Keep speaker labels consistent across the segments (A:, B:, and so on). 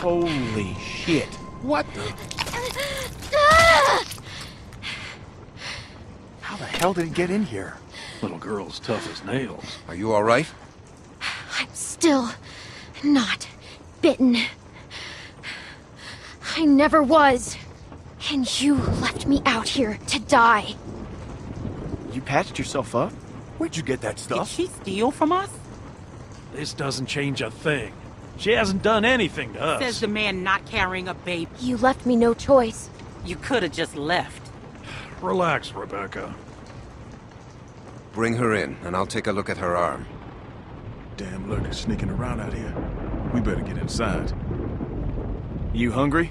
A: Holy shit.
B: What the?
A: How the hell did he get in here?
C: Little girl's tough as nails.
B: Are you all right?
D: I'm still not bitten. I never was. And you left me out here to die.
A: You patched yourself up? Where'd you get that stuff?
E: Did she steal from us?
C: This doesn't change a thing. She hasn't done anything to us.
E: Says the man not carrying a baby.
D: You left me no choice.
E: You could have just left.
C: Relax, Rebecca.
B: Bring her in, and I'll take a look at her arm.
A: Damn lurkers sneaking around out here. We better get inside. You hungry?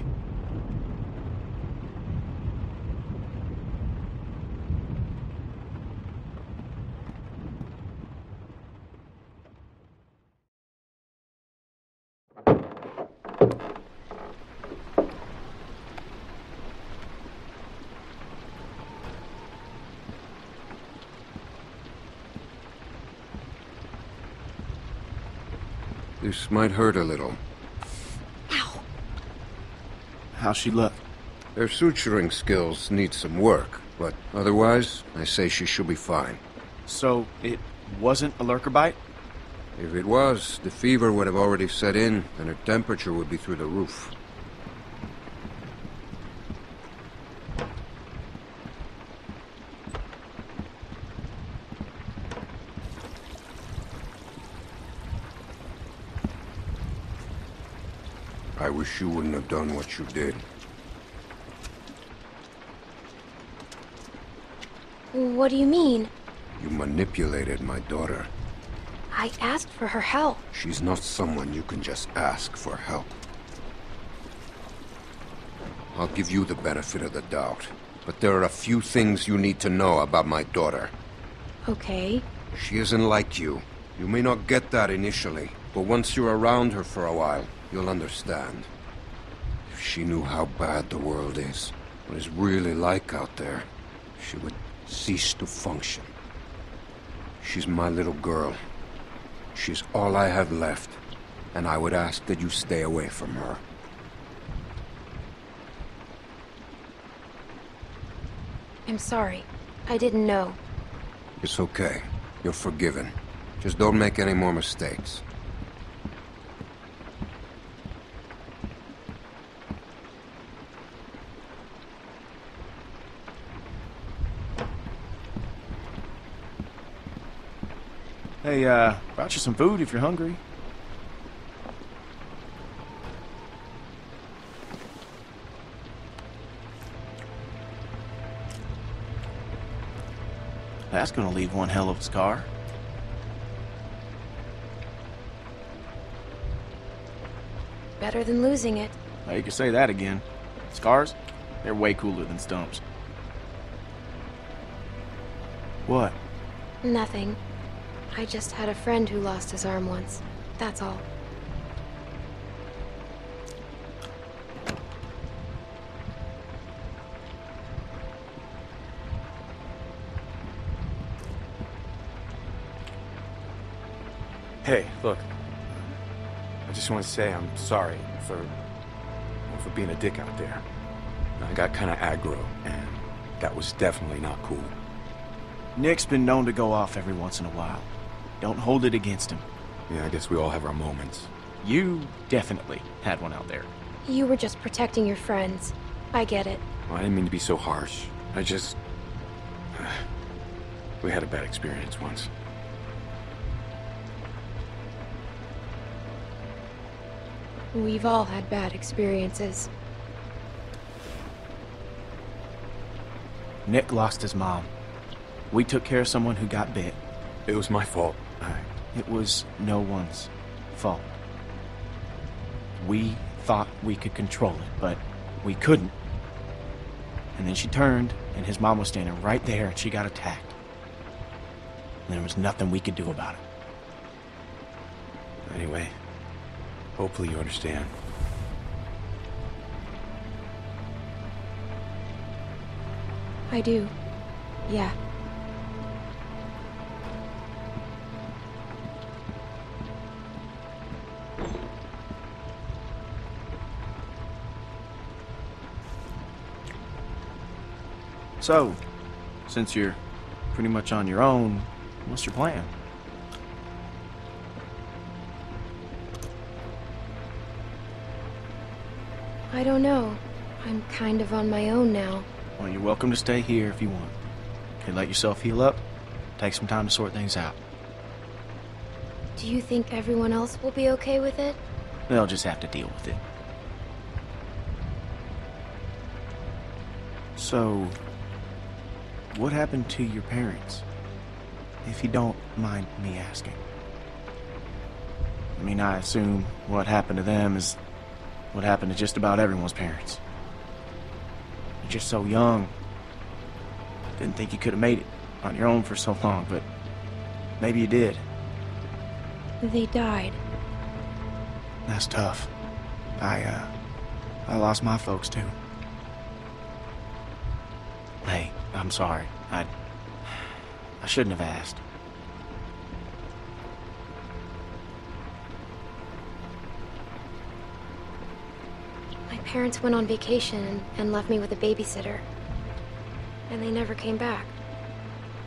B: This might hurt a little.
D: Ow.
A: How's she look?
B: Her suturing skills need some work, but otherwise, I say she should be fine.
A: So, it wasn't a lurker bite?
B: If it was, the fever would have already set in, and her temperature would be through the roof. I wish you wouldn't have done what you did.
D: What do you mean?
B: You manipulated my daughter.
D: I asked for her help.
B: She's not someone you can just ask for help. I'll give you the benefit of the doubt, but there are a few things you need to know about my daughter.
D: Okay.
B: She isn't like you. You may not get that initially, but once you're around her for a while, you'll understand. She knew how bad the world is, what it's really like out there, she would cease to function. She's my little girl. She's all I have left, and I would ask that you stay away from her.
D: I'm sorry. I didn't know.
B: It's okay. You're forgiven. Just don't make any more mistakes.
A: Hey, uh, brought you some food if you're hungry.
F: That's gonna leave one hell of a scar.
D: Better than losing it.
F: Now you can say that again. Scars? They're way cooler than stumps. What?
D: Nothing. I just had a friend who lost his arm once. That's all.
G: Hey, look. I just want to say I'm sorry for for being a dick out there. I got kind of aggro, and that was definitely not cool.
F: Nick's been known to go off every once in a while. Don't hold it against him.
G: Yeah, I guess we all have our moments.
F: You definitely had one out there.
D: You were just protecting your friends. I get it.
G: Well, I didn't mean to be so harsh. I just... we had a bad experience once.
D: We've all had bad experiences.
F: Nick lost his mom. We took care of someone who got bit.
G: It was my fault. I...
F: It was no one's fault. We thought we could control it, but we couldn't. And then she turned, and his mom was standing right there, and she got attacked. And there was nothing we could do about it.
G: Anyway, hopefully you understand.
D: I do. Yeah.
F: So, since you're pretty much on your own, what's your plan?
D: I don't know. I'm kind of on my own now.
F: Well, you're welcome to stay here if you want. Okay, let yourself heal up. Take some time to sort things out.
D: Do you think everyone else will be okay with it?
F: They'll just have to deal with it. So, what happened to your parents? If you don't mind me asking. I mean, I assume what happened to them is what happened to just about everyone's parents. You're just so young. Didn't think you could have made it on your own for so long, but maybe you did.
D: They died.
F: That's tough. I, uh, I lost my folks too. Hey, I'm sorry. I, I shouldn't have asked.
D: My parents went on vacation and, and left me with a babysitter. And they never came back.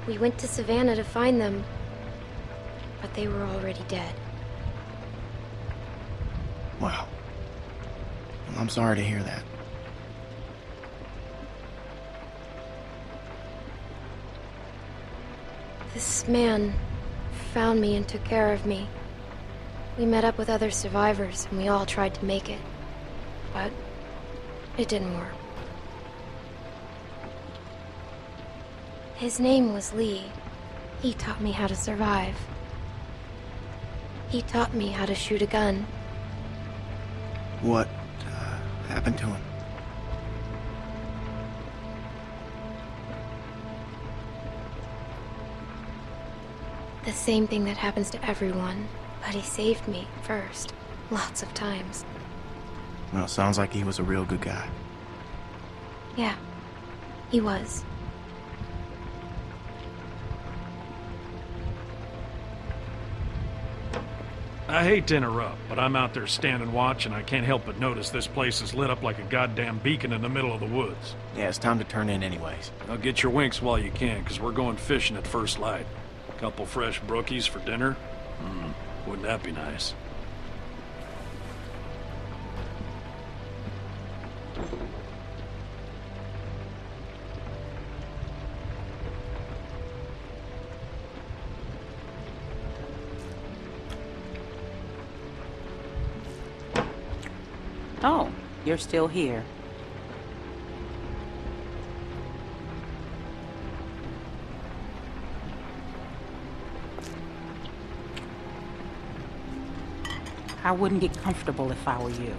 D: We went to Savannah to find them, but they were already dead.
F: Wow. I'm sorry to hear that.
D: This man found me and took care of me. We met up with other survivors and we all tried to make it. But it didn't work. His name was Lee. He taught me how to survive. He taught me how to shoot a gun.
F: What uh, happened to him?
D: The same thing that happens to everyone. But he saved me first. Lots of times.
F: Well, sounds like he was a real good guy.
D: Yeah, he was.
C: I hate to interrupt, but I'm out there standing watch and I can't help but notice this place is lit up like a goddamn beacon in the middle of the woods.
F: Yeah, it's time to turn in anyways.
C: Now get your winks while you can, because we're going fishing at first light. Couple fresh brookies for dinner? Hmm, wouldn't that be nice?
E: Oh, you're still here. I wouldn't get comfortable if I were you.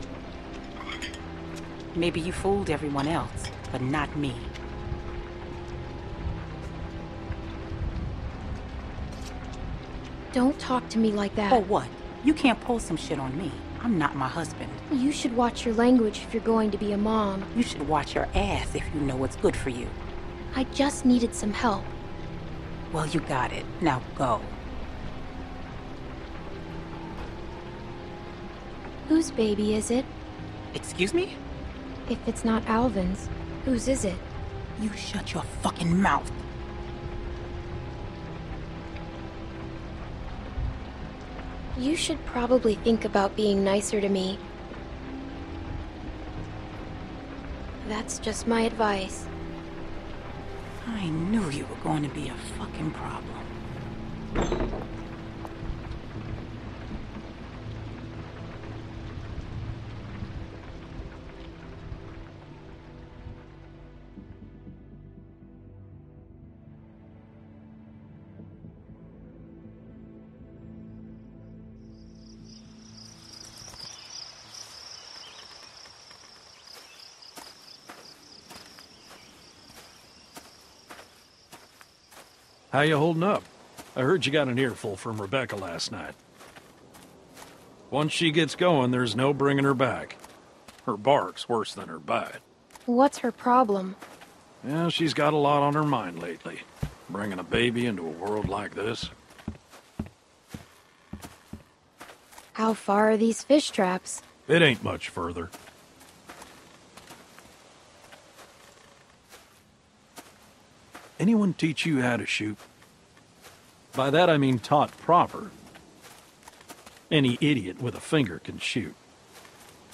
E: Maybe you fooled everyone else, but not me.
D: Don't talk to me like that.
E: Or what? You can't pull some shit on me. I'm not my husband.
D: You should watch your language if you're going to be a mom.
E: You should watch your ass if you know what's good for you.
D: I just needed some help.
E: Well, you got it. Now go.
D: Whose baby is it?
E: Excuse me?
D: If it's not Alvin's, whose is it?
E: You shut your fucking mouth.
D: You should probably think about being nicer to me. That's just my advice.
E: I knew you were going to be a fucking problem.
C: How you holding up? I heard you got an earful from Rebecca last night. Once she gets going, there's no bringing her back. Her bark's worse than her bite.
D: What's her problem?
C: Yeah, she's got a lot on her mind lately. Bringing a baby into a world like this.
D: How far are these fish traps?
C: It ain't much further. Anyone teach you how to shoot? By that I mean taught proper. Any idiot with a finger can shoot.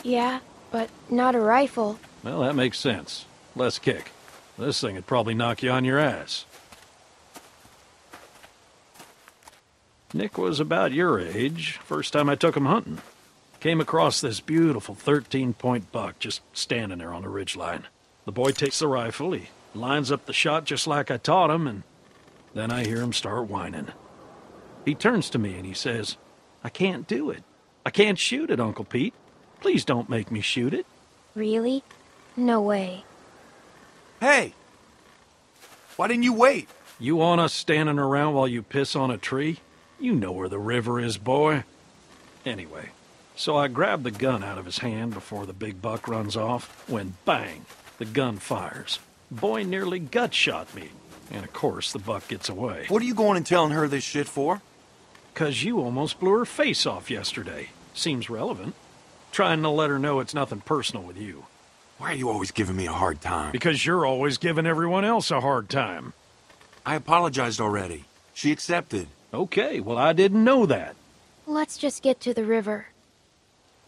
D: Yeah, but not a rifle.
C: Well, that makes sense. Less kick. This thing would probably knock you on your ass. Nick was about your age, first time I took him hunting. Came across this beautiful 13-point buck just standing there on the ridgeline. The boy takes the rifle, he lines up the shot just like I taught him, and then I hear him start whining. He turns to me and he says, I can't do it. I can't shoot it, Uncle Pete. Please don't make me shoot it.
D: Really? No way.
G: Hey! Why didn't you wait?
C: You want us standing around while you piss on a tree? You know where the river is, boy. Anyway, so I grab the gun out of his hand before the big buck runs off, when bang, the gun fires. Boy nearly gut shot me. And of course, the buck gets away.
G: What are you going and telling her this shit for?
C: Cause you almost blew her face off yesterday. Seems relevant. Trying to let her know it's nothing personal with you.
G: Why are you always giving me a hard time?
C: Because you're always giving everyone else a hard time.
G: I apologized already. She accepted.
C: Okay, well, I didn't know that.
D: Let's just get to the river.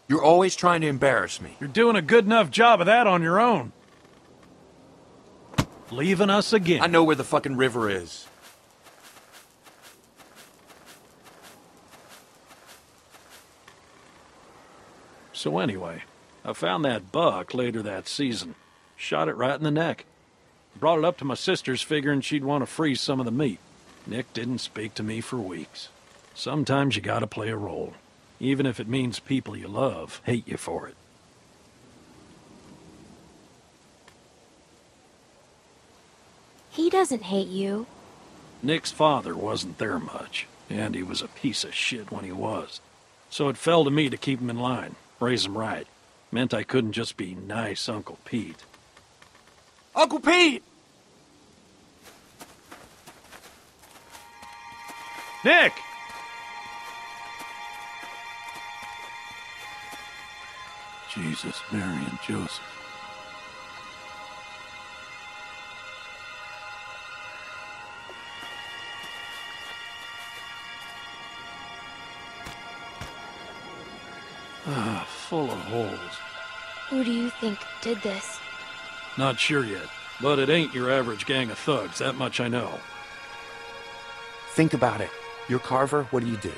G: You're always trying to embarrass me.
C: You're doing a good enough job of that on your own. Leaving us again.
G: I know where the fucking river is.
C: So anyway, I found that buck later that season. Shot it right in the neck. Brought it up to my sister's figuring she'd want to freeze some of the meat. Nick didn't speak to me for weeks. Sometimes you gotta play a role. Even if it means people you love hate you for it.
D: He doesn't hate you.
C: Nick's father wasn't there much, and he was a piece of shit when he was. So it fell to me to keep him in line, raise him right. Meant I couldn't just be nice Uncle Pete.
G: Uncle Pete!
C: Nick! Jesus, Mary, and Joseph. Holes.
D: Who do you think did this?
C: Not sure yet, but it ain't your average gang of thugs, that much I know.
G: Think about it. You're Carver, what do you do?